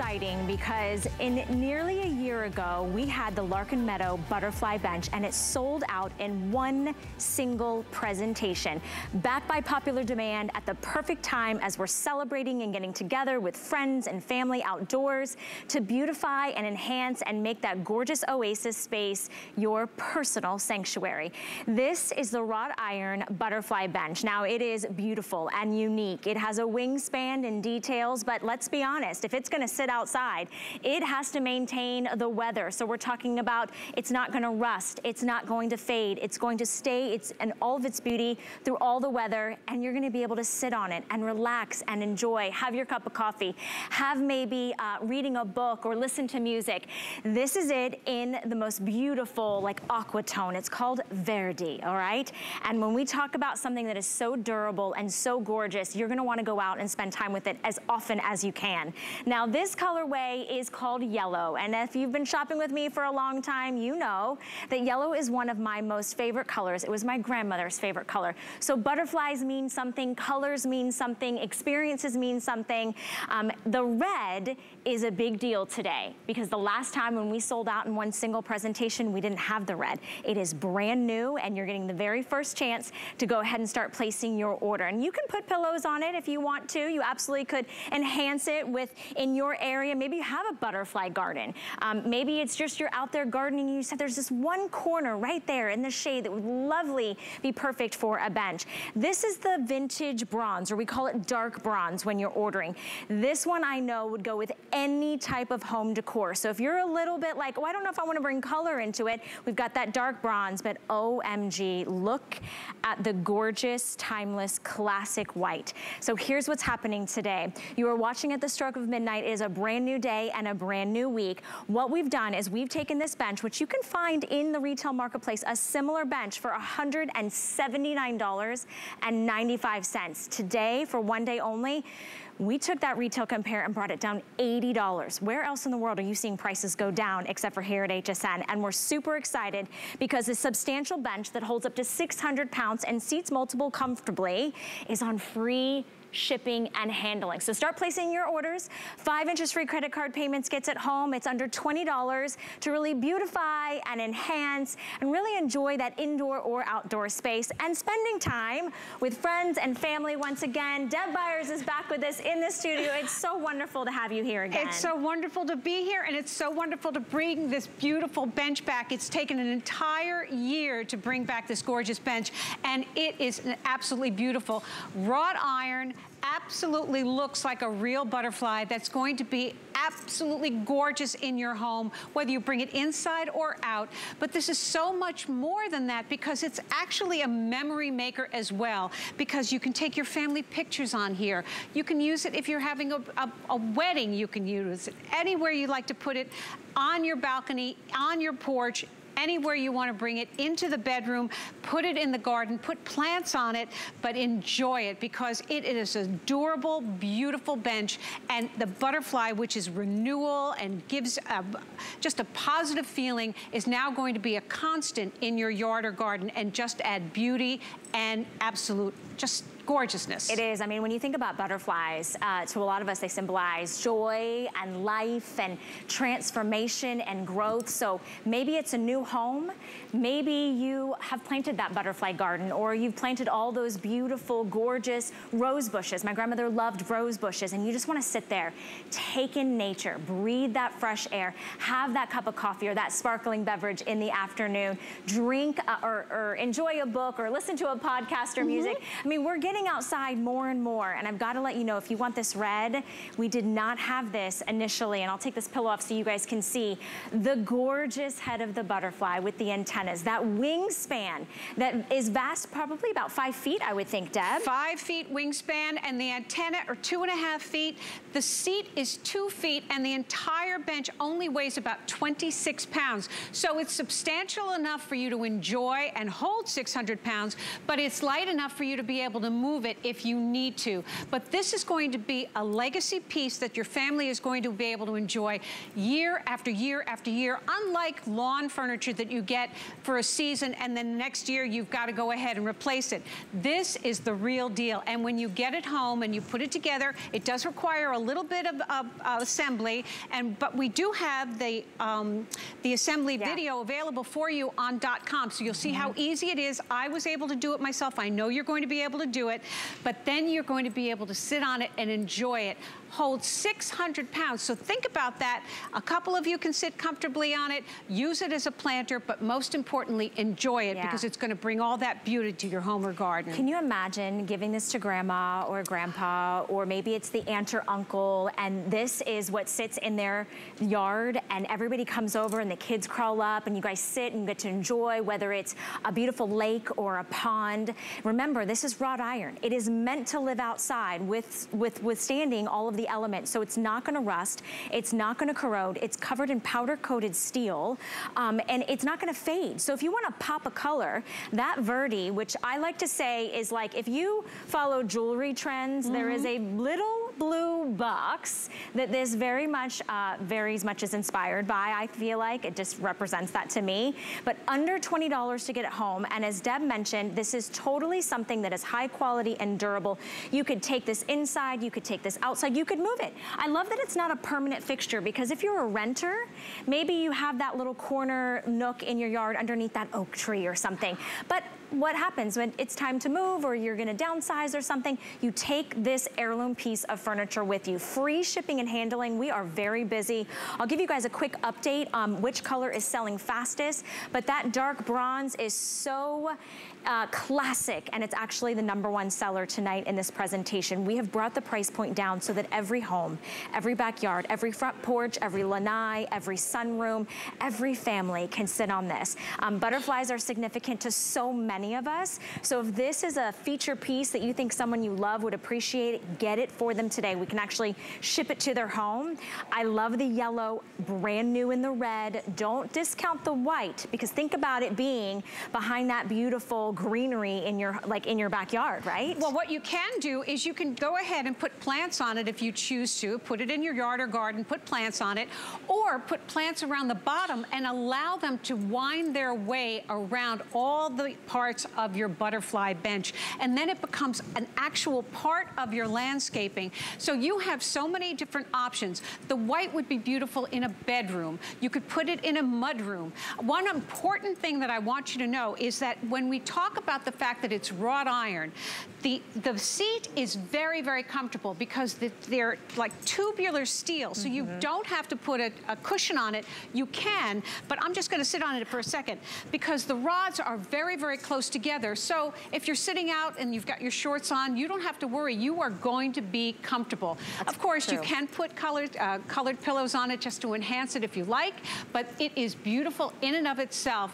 exciting because in nearly a year ago, we had the Lark and Meadow Butterfly Bench and it sold out in one single presentation. Backed by popular demand at the perfect time as we're celebrating and getting together with friends and family outdoors to beautify and enhance and make that gorgeous oasis space your personal sanctuary. This is the wrought iron butterfly bench. Now it is beautiful and unique. It has a wingspan and details, but let's be honest, if it's gonna sit outside. It has to maintain the weather. So we're talking about it's not gonna rust, it's not going to fade, it's going to stay it's in all of its beauty through all the weather, and you're gonna be able to sit on it and relax and enjoy, have your cup of coffee, have maybe uh, reading a book or listen to music. This is it in the most beautiful like aqua tone. It's called Verde, all right? And when we talk about something that is so durable and so gorgeous, you're gonna wanna go out and spend time with it as often as you can. Now this colorway is called yellow. And if you've been shopping with me for a long time, you know that yellow is one of my most favorite colors. It was my grandmother's favorite color. So butterflies mean something, colors mean something, experiences mean something. Um, the red is a big deal today because the last time when we sold out in one single presentation, we didn't have the red. It is brand new and you're getting the very first chance to go ahead and start placing your order. And you can put pillows on it if you want to. You absolutely could enhance it with in your area area, maybe you have a butterfly garden. Um, maybe it's just you're out there gardening and you said there's this one corner right there in the shade that would lovely be perfect for a bench. This is the vintage bronze, or we call it dark bronze when you're ordering. This one I know would go with any type of home decor. So if you're a little bit like, oh, I don't know if I wanna bring color into it, we've got that dark bronze, but OMG, look at the gorgeous, timeless, classic white. So here's what's happening today. You are watching at the stroke of midnight is a brand new day and a brand new week. What we've done is we've taken this bench, which you can find in the retail marketplace, a similar bench for $179.95. Today, for one day only, we took that retail compare and brought it down $80. Where else in the world are you seeing prices go down except for here at HSN? And we're super excited because this substantial bench that holds up to 600 pounds and seats multiple comfortably is on free shipping, and handling. So start placing your orders. Five interest-free credit card payments gets it home. It's under $20 to really beautify and enhance and really enjoy that indoor or outdoor space and spending time with friends and family once again. Deb Byers is back with us in the studio. It's so wonderful to have you here again. It's so wonderful to be here and it's so wonderful to bring this beautiful bench back. It's taken an entire year to bring back this gorgeous bench and it is absolutely beautiful. Wrought iron, absolutely looks like a real butterfly that's going to be absolutely gorgeous in your home, whether you bring it inside or out. But this is so much more than that because it's actually a memory maker as well because you can take your family pictures on here. You can use it if you're having a, a, a wedding, you can use it. Anywhere you like to put it, on your balcony, on your porch, anywhere you want to bring it into the bedroom, put it in the garden, put plants on it, but enjoy it because it is a durable, beautiful bench. And the butterfly, which is renewal and gives a, just a positive feeling, is now going to be a constant in your yard or garden and just add beauty and absolute just gorgeousness. It is. I mean, when you think about butterflies, uh, to a lot of us, they symbolize joy and life and transformation and growth. So maybe it's a new home. Maybe you have planted that butterfly garden or you've planted all those beautiful, gorgeous rose bushes. My grandmother loved rose bushes and you just want to sit there, take in nature, breathe that fresh air, have that cup of coffee or that sparkling beverage in the afternoon, drink uh, or, or, enjoy a book or listen to a podcast or music. Mm -hmm. I mean, we're getting getting outside more and more, and I've got to let you know, if you want this red, we did not have this initially, and I'll take this pillow off so you guys can see. The gorgeous head of the butterfly with the antennas, that wingspan that is vast, probably about five feet, I would think, Deb. Five feet wingspan, and the antenna are two and a half feet. The seat is two feet, and the entire bench only weighs about 26 pounds. So it's substantial enough for you to enjoy and hold 600 pounds, but it's light enough for you to be able to move it if you need to. But this is going to be a legacy piece that your family is going to be able to enjoy year after year after year, unlike lawn furniture that you get for a season and then next year you've got to go ahead and replace it. This is the real deal. And when you get it home and you put it together, it does require a little bit of, of uh, assembly, and but we do have the, um, the assembly yeah. video available for you on .com. So you'll see mm -hmm. how mm-hmm. easy it is. I was able to do it myself. I know you're going to be able to do it, but then you're going to be able to sit on it and enjoy it holds 600 pounds. So think about that. A couple of you can sit comfortably on it, use it as a planter, but most importantly, enjoy it yeah. because it's gonna bring all that beauty to your home or garden. Can you imagine giving this to grandma or grandpa, or maybe it's the aunt or uncle, and this is what sits in their yard, and everybody comes over and the kids crawl up, and you guys sit and get to enjoy, whether it's a beautiful lake or a pond. Remember, this is wrought iron. It is meant to live outside with, with withstanding all of the elements, so it's not gonna rust, it's not gonna corrode, it's covered in powder coated steel, um, and it's not gonna fade. So if you wanna pop a color, that Verde, which I like to say is like, if you follow jewelry trends, mm -hmm. there is mm-hmm. a little blue box that this very much, uh, very much is inspired by, I feel like. It just represents that to me. But under $20 to get it home, and as Deb mentioned, this is totally something that is high quality and durable. You could take this inside, you could take this outside, you could move it. I love that it's not a permanent fixture because if you're a renter, maybe you have that little corner nook in your yard underneath that oak tree or something. But what happens when it's time to move or you're gonna downsize or something, you take this heirloom piece of furniture with you. Free shipping and handling, we are very busy. I'll give you guys a quick update on which color is selling fastest, but that dark bronze is so uh, classic, and it's actually the number one seller tonight in this presentation. We have brought the price point down so that every home, every backyard, every front porch, every lanai, every sunroom, every family can sit on this. Um, butterflies are significant to so many of us. So if this is a feature piece that you think someone you love would appreciate, get it for them today. We can actually ship it to their home. I love the yellow, brand new in the red. Don't discount the white because think about it being behind that beautiful greenery in your like in your backyard, right? Well, what you can do is you can go ahead and put plants on it if you choose to. Put it in your yard or garden, put plants on it, or put plants around the bottom and allow them to wind their way around all the parts of your butterfly bench. And then it becomes an actual part of your landscaping. So you have so many different options. The white would be beautiful in a bedroom. You could put it in a mudroom. One important thing that I want you to know is that when we talk talk about the fact that it's wrought iron. The, the seat is very, very comfortable because the, they're like tubular steel, so mm -hmm. you mm-hmm. don't have to put a, a, cushion on it. You can, but I'm just gonna sit on it for a second because the rods are very, very close together. So if you're sitting out and you've got your shorts on, you don't have to worry. You are going to be comfortable. That's of course, true. you can put colored, uh, colored pillows on it just to enhance it if you like, but it is beautiful in and of itself.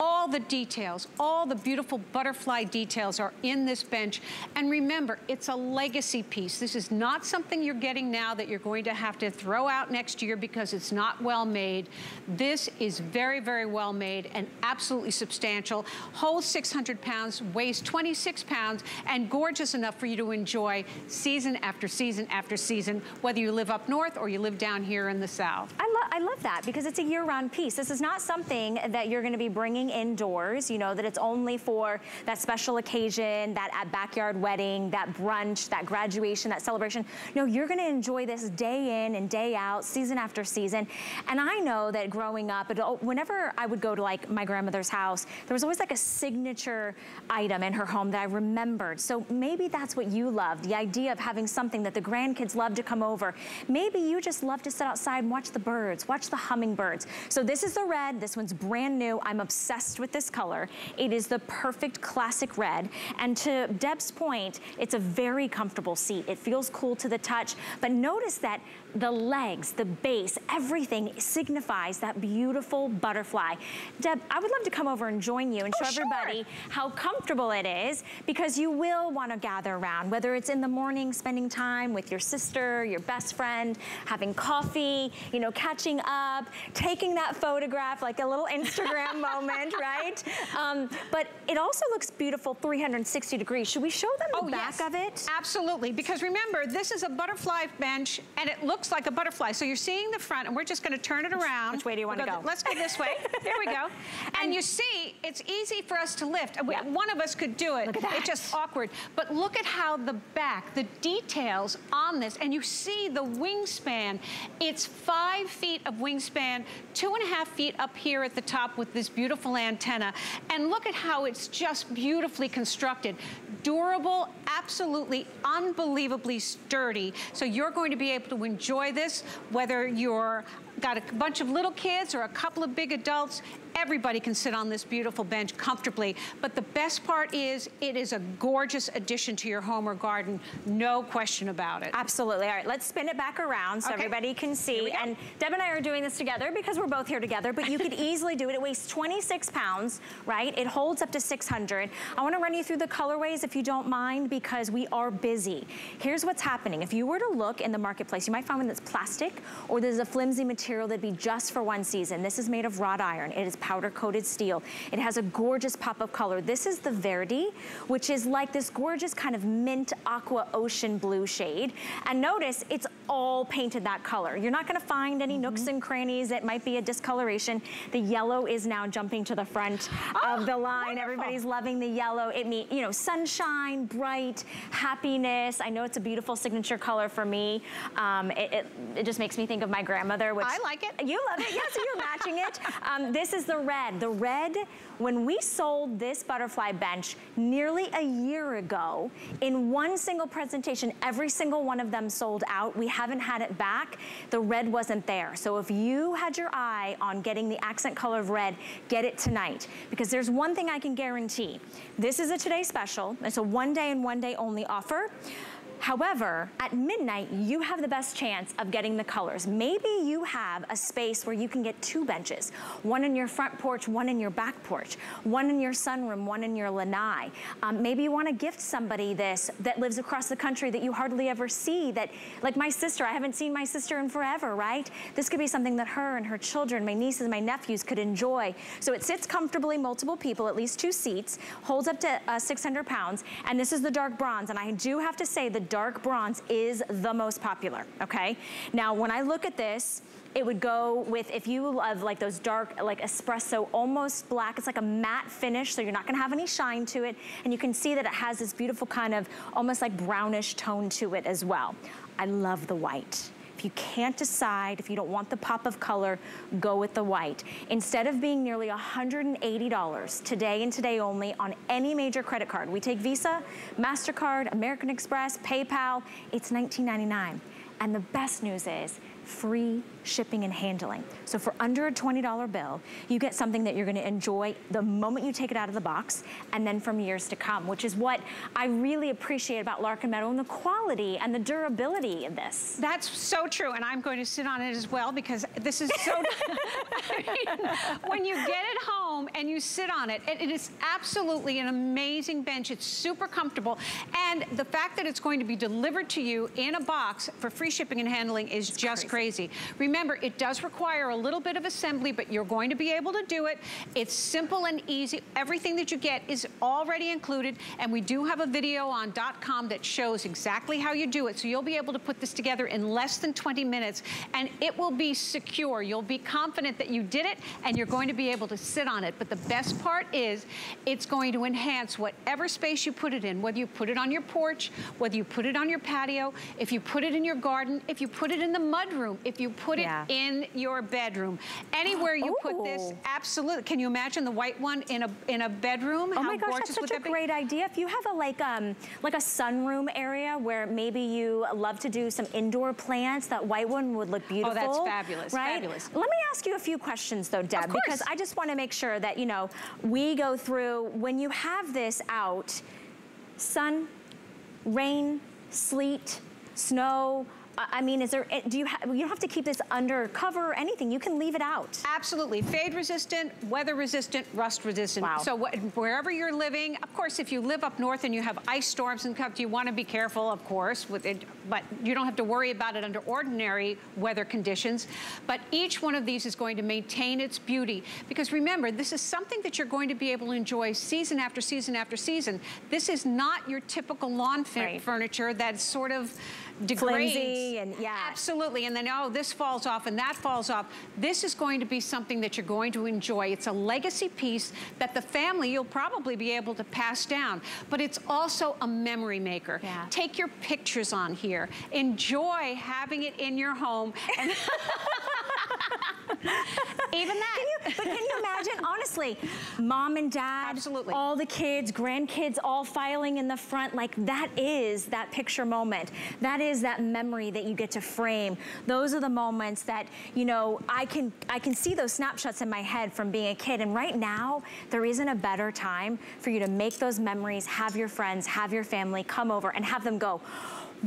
All the details, all the beautiful butterfly details are in this bench. And remember, it's a legacy piece. This is not something you're getting now that you're going to have to throw out next year because it's not well made. This is very, very well made and absolutely substantial. Holds 600 pounds, weighs 26 pounds, and gorgeous enough for you to enjoy season after season after season, whether you live up north or you live down here in the south. I, lo I love that because it's a year-round piece. This is not something that you're going to be bringing indoors, you know, that it's only for that special occasion, that at backyard wedding, that brunch, that graduation, that celebration. No, you're gonna enjoy this day in and day out, season after season. And I know that growing up, whenever I would go to like my grandmother's house, there was always like a signature item in her home that I remembered. So maybe that's what you love, the idea of having something that the grandkids love to come over. Maybe you just love to sit outside and watch the birds, watch the hummingbirds. So this is the red, this one's brand new. I'm obsessed obsessed with this color. It is the perfect classic red. And to Deb's point, it's a very comfortable seat. It feels cool to the touch. But notice that the legs, the base, everything signifies that beautiful butterfly. Deb, I would love to come over and join you and oh, show sure. everybody how comfortable it is because you will want to gather around, whether it's in the morning spending time with your sister, your best friend, having coffee, you know, catching up, taking that photograph like a little Instagram moment, right? Um, but it also looks beautiful 360 degrees. Should we show them the oh, back yes. of it? Absolutely, because remember, this is a butterfly bench and it looks like a butterfly. So you're seeing the front and we're just gonna turn it around. Which way do you wanna go? Let's go this way. there we go. And, and, you see, it's easy for us to lift. Yeah. One of us could do it. Look at that. It's just awkward. But look at how the back, the details on this, and you see the wingspan. It's five feet of wingspan, two and a half feet up here at the top with this beautiful antenna. And look at how it's just beautifully constructed. Durable, absolutely unbelievably sturdy. So you're going to be able to enjoy this, whether you're got a bunch of little kids or a couple of big adults, everybody can sit on this beautiful bench comfortably. But the best part is it is a gorgeous addition to your home or garden, no question about it. Absolutely. All right, let's spin it back around so okay. everybody can see. And Deb and I are doing this together because we're both here together, but you could easily do it. It weighs 26 pounds, right? It holds up to 600. I wanna run you through the colorways if you don't mind because we are busy. Here's what's happening. If you were to look in the marketplace, you might find one that's plastic or there's a flimsy material that'd be just for one season. This is made of wrought iron. It is powder coated steel. It has a gorgeous pop of color. This is the Verde, which is like this gorgeous kind of mint aqua ocean blue shade. And notice it's all painted that color. You're not gonna find any mm -hmm. nooks and crannies that might be a discoloration. The yellow is now jumping to the front oh, of the line. Wonderful. Everybody's loving the yellow. It means, you know, sunshine, bright, happiness. I know it's a beautiful signature color for me. Um, it, it, it, just makes me think of my grandmother, which- I like it. You love it, yeah, so you're matching it. Um, this is the red red. The red, when we sold this butterfly bench nearly a year ago, in one single presentation, every single one of them sold out. We haven't had it back. The red wasn't there. So if you had your eye on getting the accent color of red, get it tonight. Because there's one thing I can guarantee. This is a today special. It's a one day and one day only offer. However, at midnight, you have the best chance of getting the colors. Maybe you have a space where you can get two benches, one in your front porch, one in your back porch, one in your sunroom, one in your lanai. Um, maybe you wanna gift somebody this that lives across the country that you hardly ever see that, like my sister, I haven't seen my sister in forever, right? This could be something that her and her children, my nieces, my nephews could enjoy. So it sits comfortably, multiple people, at least two seats, holds up to uh, 600 pounds, and this is the dark bronze. And I do have to say the dark bronze is the most popular, okay? Now, when I look at this, it would go with, if you love like those dark, like espresso, almost black, it's like a matte finish, so you're not gonna have any shine to it. And you can see that it has this beautiful kind of, almost like brownish tone to it as well. I love the white. If you can't decide, if you don't want the pop of color, go with the white. Instead of being nearly $180 today and today only on any major credit card, we take Visa, MasterCard, American Express, PayPal, it's $19.99. And the best news is free shipping and handling. So for under a $20 bill, you get something that you're gonna enjoy the moment you take it out of the box and then from years to come, which is what I really appreciate about Lark and Meadow and the quality and the durability of this. That's so true, and I'm going to sit on it as well because this is so, I mean, when you get it home and you sit on it, it, it is absolutely an amazing bench. It's super comfortable, and the fact that it's going to be delivered to you in a box for free shipping and handling is it's just crazy. crazy. Remember, it does require a little bit of assembly, but you're going to be able to do it. It's simple and easy. Everything that you get is already included, and we do have a video on .com that shows exactly how you do it. So you'll be able to put this together in less than 20 minutes, and it will be secure. You'll be confident that you did it, and you're going to be able to sit on it. But the best part is it's going to enhance whatever space you put it in, whether you put it on your porch, whether you put it on your patio, if you put it in your garden, if you put it in the mudroom, if you put yeah. it in your bedroom. Anywhere you Ooh. put this, absolutely. Can you imagine the white one in a in a bedroom? Oh How my gosh, that's such a great idea. If you have a like um like a sunroom area where maybe you love to do some indoor plants, that white one would look beautiful. Oh, that's fabulous, right? fabulous. Let me ask you a few questions though, Deb, because I just want to make sure that, you know, we go through, when you have this out, sun, rain, sleet, snow, I mean, is there, eh, do you, have, you don't have to keep this under cover or anything. You can leave it out. Absolutely. Fade resistant, weather resistant, rust resistant. Wow. So wherever you're living, of course, if you live up north and you have ice storms and stuff, you want to be careful, of course, with it, but you don't have to worry about it under ordinary weather conditions. But each one of these is going to maintain its beauty. Because remember, this is something that you're going to be able to enjoy season after season after season. This is not your typical lawn right. furniture that's sort of degrades. Flimsy and yeah. Absolutely. And then, oh, this falls off and that falls off. This is going to be something that you're going to enjoy. It's a legacy piece that the family, you'll probably be able to pass down. But it's also a memory maker. Yeah. Take your pictures on here. Enjoy having it in your home. Even that. Can you, but can you imagine, honestly, mom and dad, Absolutely. all the kids, grandkids, all filing in the front, like that is that picture moment. That is that memory that you get to frame. Those are the moments that, you know, I can, I can see those snapshots in my head from being a kid. And right now, there isn't a better time for you to make those memories, have your friends, have your family come over and have them go,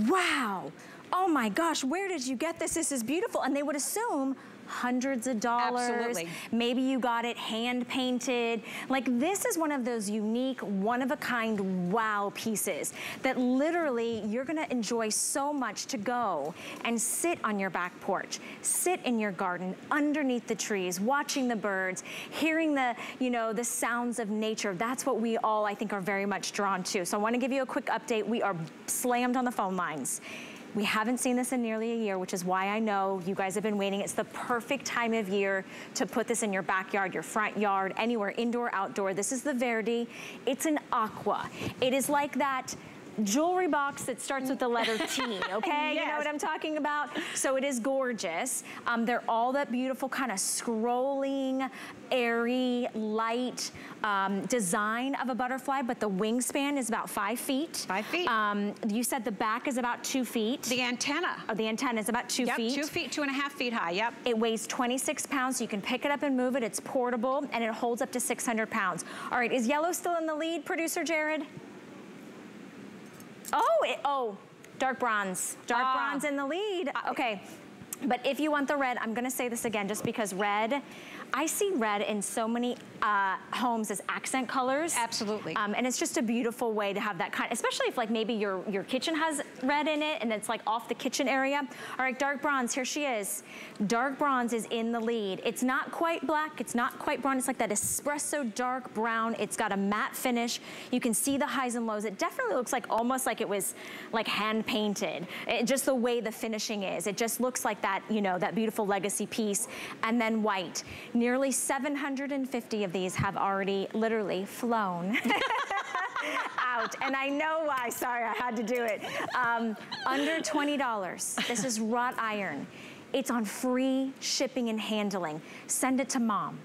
wow, oh my gosh, where did you get this? This is beautiful. And they would assume, hundreds of dollars. Absolutely. Maybe you got it hand painted. Like this is one of those unique, one of a kind wow pieces that literally you're gonna enjoy so much to go and sit on your back porch, sit in your garden underneath the trees, watching the birds, hearing the, you know, the sounds of nature. That's what we all, I think, are very much drawn to. So I wanna give you a quick update. We are slammed on the phone lines. We haven't seen this in nearly a year, which is why I know you guys have been waiting. It's the perfect time of year to put this in your backyard, your front yard, anywhere, indoor, outdoor. This is the Verde. It's an aqua. It is like that jewelry box that starts with the letter T, okay? yes. You know what I'm talking about? So it is gorgeous. Um, they're all that beautiful kind of scrolling, airy, light um, design of a butterfly, but the wingspan is about five feet. Five feet. Um, you said the back is about two feet. The antenna. Oh, the antenna is about two yep, feet. two feet, two and a half feet high, yep. It weighs 26 pounds, so you can pick it up and move it. It's portable, and it holds up to 600 pounds. All right, is yellow still in the lead, producer Jared? Oh, it, oh, dark bronze. Dark ah. bronze in the lead. Okay. But if you want the red, I'm gonna say this again just because red, I see red in so many uh, homes as accent colors. Absolutely. Um, and it's just a beautiful way to have that kind, especially if like maybe your, your kitchen has red in it and it's like off the kitchen area. All right, dark bronze, here she is. Dark bronze is in the lead. It's not quite black, it's not quite brown, it's like that espresso dark brown. It's got a matte finish. You can see the highs and lows. It definitely looks like almost like it was like hand painted. It, just the way the finishing is. It just looks like that, you know, that beautiful legacy piece. And then white. Nearly 750 of these have already literally flown. out. And I know why, sorry, I had to do it. Um, under $20, this is wrought iron. It's on free shipping and handling. Send it to mom.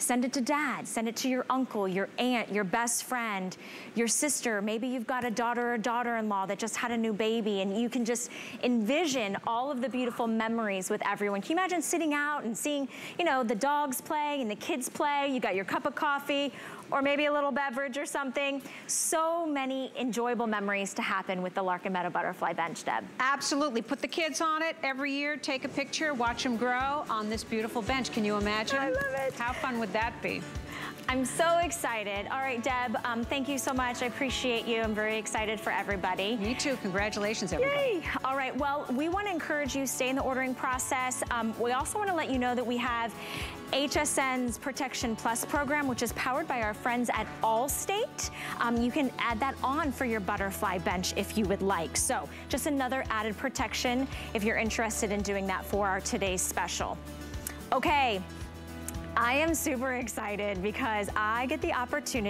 Send it to dad, send it to your uncle, your aunt, your best friend, your sister. Maybe you've got a daughter or daughter-in-law that just had a new baby and you can just envision all of the beautiful memories with everyone. Can you imagine sitting out and seeing, you know, the dogs play and the kids play, you got your cup of coffee, or maybe a little beverage or something. So many enjoyable memories to happen with the Lark and Meadow Butterfly Bench, Deb. Absolutely. Put the kids on it every year, take a picture, watch them grow on this beautiful bench. Can you imagine? I love it. How fun would that be? I'm so excited. All right, Deb, um, thank you so much. I appreciate you. I'm very excited for everybody. Me too. Congratulations, everybody. Yay. All right, well, we want to encourage you, stay in the ordering process. Um, we also want to let you know that we have HSN's Protection Plus program, which is powered by our friends at Allstate. Um, you can add that on for your butterfly bench if you would like. So just another added protection if you're interested in doing that for our today's special. Okay, I am super excited because I get the opportunity